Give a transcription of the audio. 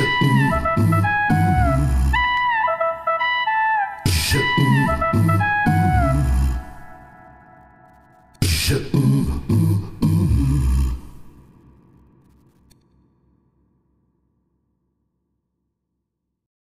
to ooh.